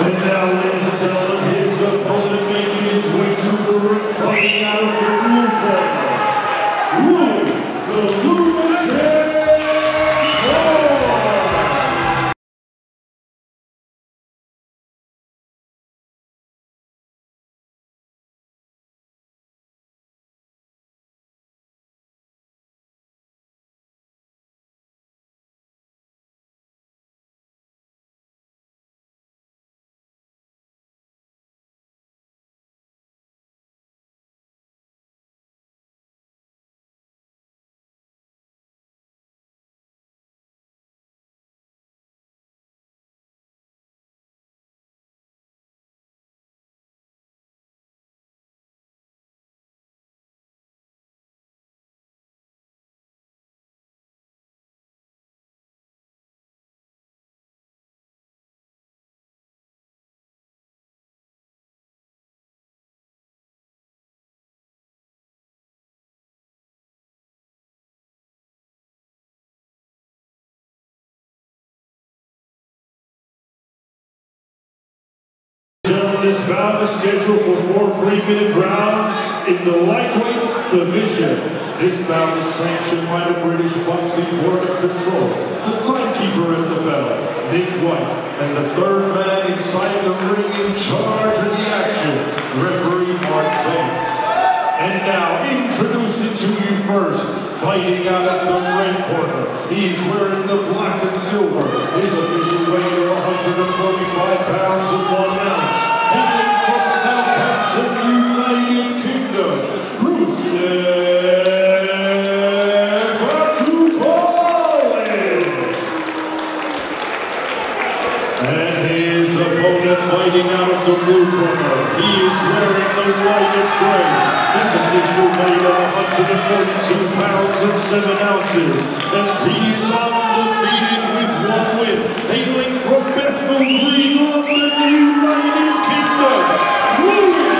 Now, Gentlemen, is bound to schedule for four three-minute rounds in the lightweight division. This bout is sanctioned by the British Boxing Board of Control, the timekeeper at the bell, Nick White, and the third man inside the ring in charge of the action, referee Mark Bates. And now, introducing to you first, fighting out of the red corner. He's wearing the black and silver. His official weight of 145 pounds and one ounce. Of the blue corner. He is wearing the white and gray. His official weight of 142 pounds and 7 ounces. And he is undefeated with one win. Hailing from Bethnal Green, London, United Kingdom. Louis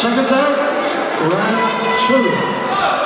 Second set, round two.